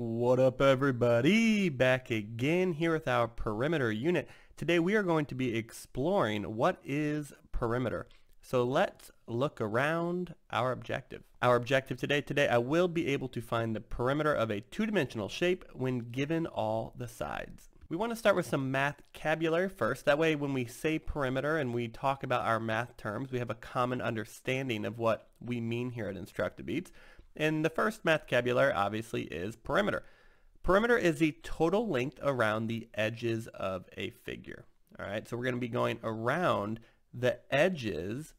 What up everybody? Back again here with our perimeter unit. Today we are going to be exploring what is perimeter. So let's look around our objective. Our objective today, today I will be able to find the perimeter of a two-dimensional shape when given all the sides. We want to start with some math vocabulary first. That way when we say perimeter and we talk about our math terms, we have a common understanding of what we mean here at Instructabeats. And the first math vocabulary obviously is perimeter. Perimeter is the total length around the edges of a figure. All right, so we're going to be going around the edges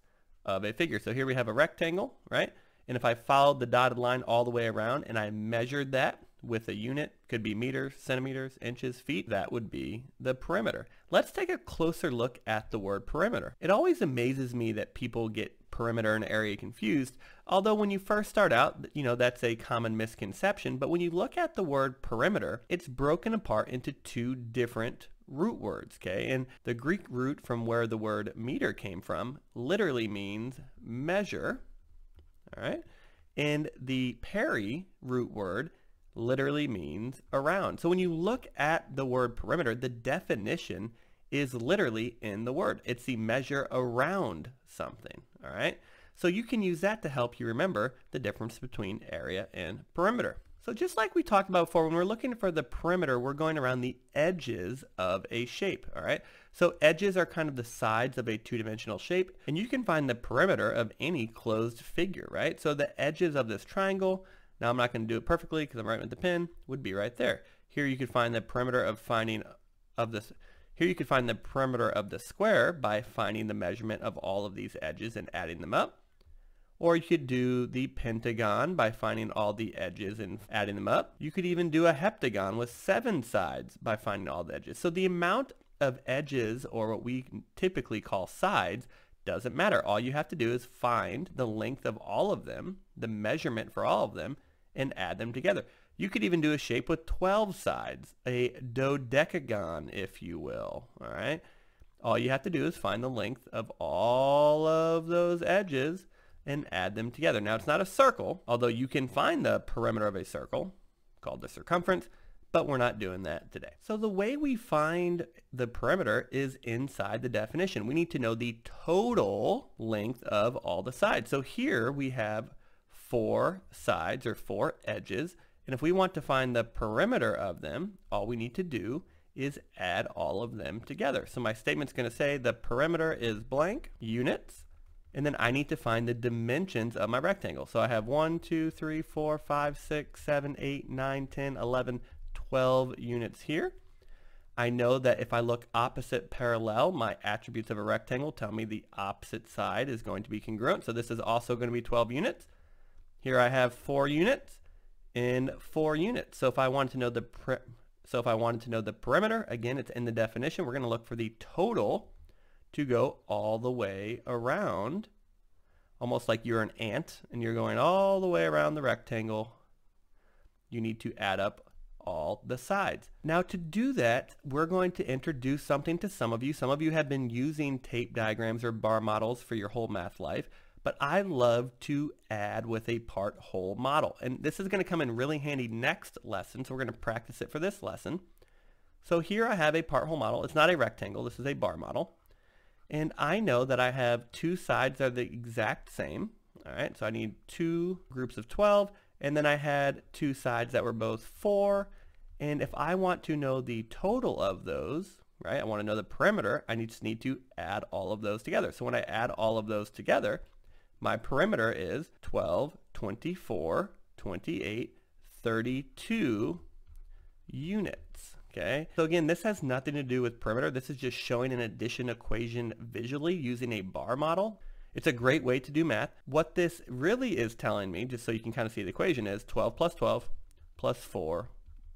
of a figure. So here we have a rectangle, right? And if I followed the dotted line all the way around and I measured that with a unit, could be meters, centimeters, inches, feet, that would be the perimeter. Let's take a closer look at the word perimeter. It always amazes me that people get perimeter and area confused, although when you first start out, you know, that's a common misconception, but when you look at the word perimeter, it's broken apart into two different root words, okay? And the Greek root from where the word meter came from literally means measure, all right? And the peri root word literally means around. So when you look at the word perimeter, the definition is literally in the word. It's the measure around something, all right? So you can use that to help you remember the difference between area and perimeter. So just like we talked about before, when we're looking for the perimeter, we're going around the edges of a shape, all right? So edges are kind of the sides of a two-dimensional shape, and you can find the perimeter of any closed figure, right? So the edges of this triangle, now I'm not going to do it perfectly because I'm writing with the pen, would be right there. Here you could find the perimeter of finding of this. Here you could find the perimeter of the square by finding the measurement of all of these edges and adding them up. Or you could do the pentagon by finding all the edges and adding them up. You could even do a heptagon with seven sides by finding all the edges. So the amount of edges, or what we typically call sides, doesn't matter. All you have to do is find the length of all of them, the measurement for all of them, and add them together. You could even do a shape with 12 sides, a dodecagon, if you will, all right? All you have to do is find the length of all of those edges and add them together. Now, it's not a circle, although you can find the perimeter of a circle, called the circumference, but we're not doing that today. So the way we find the perimeter is inside the definition. We need to know the total length of all the sides. So here we have four sides or four edges. And if we want to find the perimeter of them, all we need to do is add all of them together. So my statement's going to say the perimeter is blank units. And then I need to find the dimensions of my rectangle. So I have 1, 2, 3, 4, 5, 6, 7, 8, 9, 10, 11, 12 units here. I know that if I look opposite parallel, my attributes of a rectangle tell me the opposite side is going to be congruent. So this is also going to be 12 units. Here I have 4 units and 4 units. So if I wanted to know the so if I wanted to know the perimeter, again, it's in the definition. We're going to look for the total to go all the way around, almost like you're an ant and you're going all the way around the rectangle. You need to add up all the sides. Now to do that, we're going to introduce something to some of you. Some of you have been using tape diagrams or bar models for your whole math life, but I love to add with a part whole model. And this is going to come in really handy next lesson, so we're going to practice it for this lesson. So here I have a part whole model. It's not a rectangle, this is a bar model. And I know that I have two sides that are the exact same. All right, so I need two groups of 12, and then I had two sides that were both 4. And if I want to know the total of those, right, I want to know the perimeter, I just need to add all of those together. So when I add all of those together, my perimeter is 12, 24, 28, 32 units. Okay, so again, this has nothing to do with perimeter. This is just showing an addition equation visually using a bar model. It's a great way to do math. What this really is telling me, just so you can kind of see the equation, is 12 plus 12 plus 4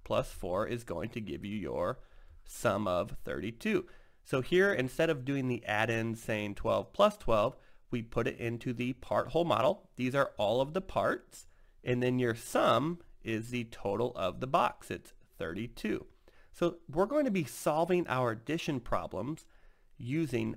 plus 4 is going to give you your sum of 32. So here, instead of doing the add-in saying 12 plus 12, we put it into the part whole model. These are all of the parts. And then your sum is the total of the box. It's 32. So we're going to be solving our addition problems using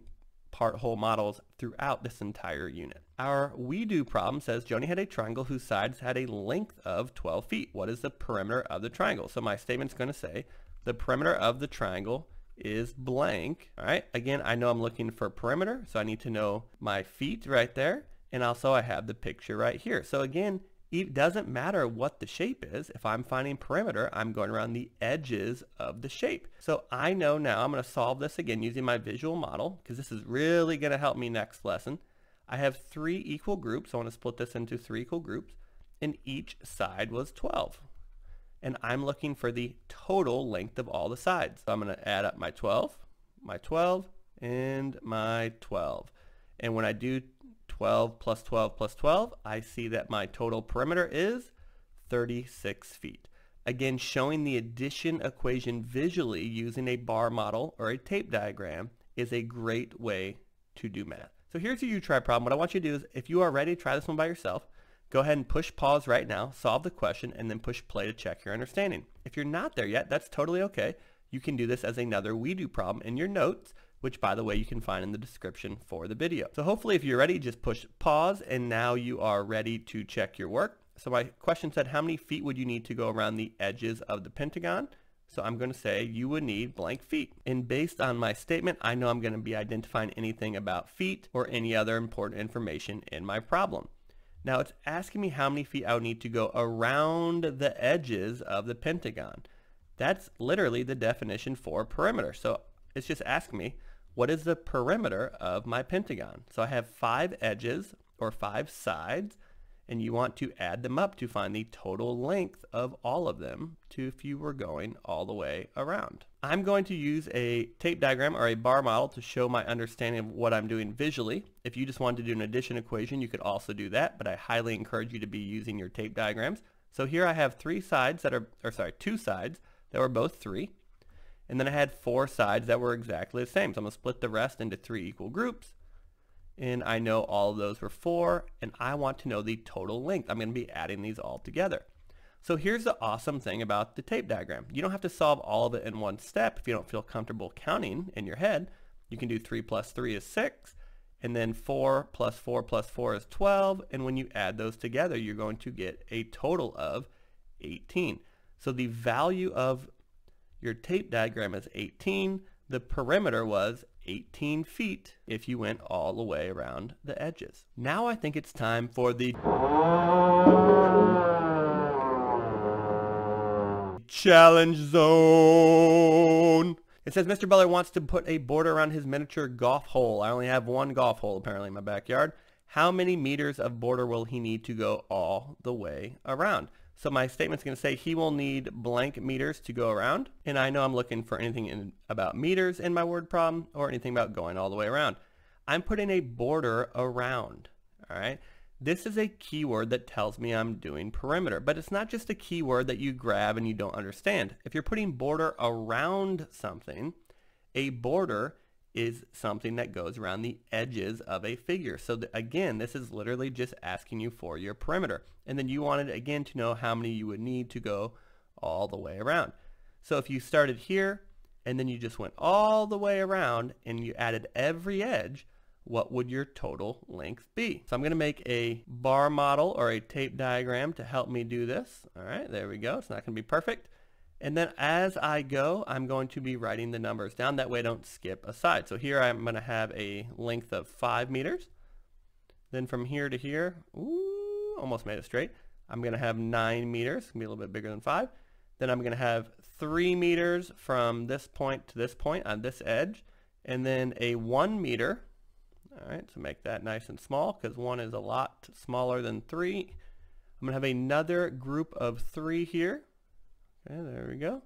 part whole models throughout this entire unit. Our we do problem says Joni had a triangle whose sides had a length of 12 feet. What is the perimeter of the triangle? So my statement's going to say the perimeter of the triangle is blank. All right. Again, I know I'm looking for perimeter, so I need to know my feet right there. And also I have the picture right here. So again, it doesn't matter what the shape is. If I'm finding perimeter, I'm going around the edges of the shape. So I know now I'm going to solve this again using my visual model because this is really going to help me next lesson. I have three equal groups. I want to split this into three equal groups and each side was 12. And I'm looking for the total length of all the sides. So I'm going to add up my 12, my 12, and my 12. And when I do 12 plus 12 plus 12, I see that my total perimeter is 36 feet. Again, showing the addition equation visually using a bar model or a tape diagram is a great way to do math. So here's a you try problem. What I want you to do is if you are ready try this one by yourself, go ahead and push pause right now, solve the question, and then push play to check your understanding. If you're not there yet, that's totally okay. You can do this as another we do problem in your notes which by the way you can find in the description for the video. So hopefully if you're ready, just push pause and now you are ready to check your work. So my question said, how many feet would you need to go around the edges of the pentagon? So I'm going to say you would need blank feet. And based on my statement, I know I'm going to be identifying anything about feet or any other important information in my problem. Now it's asking me how many feet I would need to go around the edges of the pentagon. That's literally the definition for perimeter. So it's just asking me what is the perimeter of my pentagon? So I have five edges or five sides and you want to add them up to find the total length of all of them to if you were going all the way around. I'm going to use a tape diagram or a bar model to show my understanding of what I'm doing visually. If you just wanted to do an addition equation, you could also do that, but I highly encourage you to be using your tape diagrams. So here I have three sides that are, or sorry, two sides that were both three. And then I had four sides that were exactly the same. So I'm going to split the rest into three equal groups. And I know all of those were four, and I want to know the total length. I'm going to be adding these all together. So here's the awesome thing about the tape diagram. You don't have to solve all of it in one step if you don't feel comfortable counting in your head. You can do 3 plus 3 is 6, and then 4 plus 4 plus 4 is 12, and when you add those together, you're going to get a total of 18. So the value of your tape diagram is 18. The perimeter was 18 feet if you went all the way around the edges. Now I think it's time for the challenge zone. It says Mr. Beller wants to put a border around his miniature golf hole. I only have one golf hole apparently in my backyard. How many meters of border will he need to go all the way around? So my statement's going to say he will need blank meters to go around. And I know I'm looking for anything in, about meters in my word problem or anything about going all the way around. I'm putting a border around. All right. This is a keyword that tells me I'm doing perimeter, but it's not just a keyword that you grab and you don't understand. If you're putting border around something, a border is something that goes around the edges of a figure. So the, again, this is literally just asking you for your perimeter. And then you wanted again to know how many you would need to go all the way around. So if you started here and then you just went all the way around and you added every edge, what would your total length be? So I'm going to make a bar model or a tape diagram to help me do this. All right, there we go. It's not going to be perfect. And then as I go, I'm going to be writing the numbers down. That way I don't skip a side. So here I'm going to have a length of 5 meters. Then from here to here, ooh, almost made it straight. I'm going to have 9 meters. Be a little bit bigger than 5. Then I'm going to have 3 meters from this point to this point on this edge. And then a 1 meter. All right, so make that nice and small because 1 is a lot smaller than 3. I'm going to have another group of 3 here. Okay, there we go.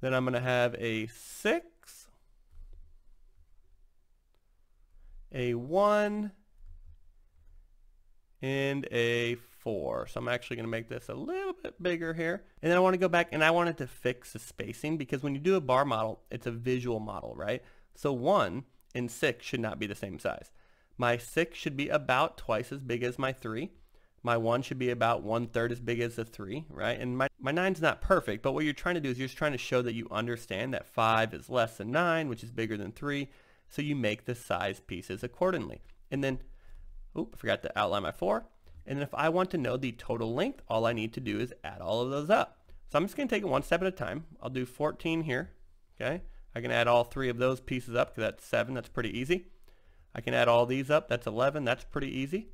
Then I'm going to have a 6, a 1, and a 4. So I'm actually going to make this a little bit bigger here. And then I want to go back and I wanted to fix the spacing because when you do a bar model, it's a visual model, right? So 1 and 6 should not be the same size. My 6 should be about twice as big as my 3 my one should be about one third as big as the three, right? And my, my nine's not perfect, but what you're trying to do is you're just trying to show that you understand that five is less than nine, which is bigger than three. so you make the size pieces accordingly. And then, oop, I forgot to outline my 4. And if I want to know the total length, all I need to do is add all of those up. So I'm just going to take it one step at a time. I'll do 14 here, okay? I can add all three of those pieces up because that's 7. That's pretty easy. I can add all these up. That's 11. That's pretty easy.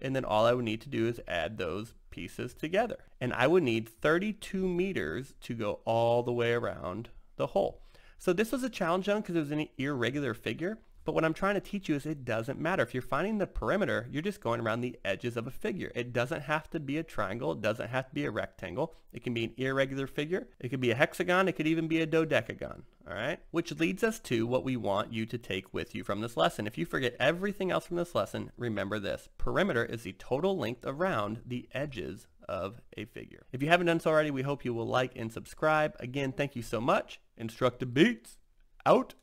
And then all I would need to do is add those pieces together. And I would need 32 meters to go all the way around the hole. So this was a challenge zone because it was an irregular figure. But what I'm trying to teach you is it doesn't matter. If you're finding the perimeter, you're just going around the edges of a figure. It doesn't have to be a triangle. It doesn't have to be a rectangle. It can be an irregular figure. It could be a hexagon. It could even be a dodecagon. All right? Which leads us to what we want you to take with you from this lesson. If you forget everything else from this lesson, remember this. Perimeter is the total length around the edges of a figure. If you haven't done so already, we hope you will like and subscribe. Again, thank you so much. Instructabeats, out.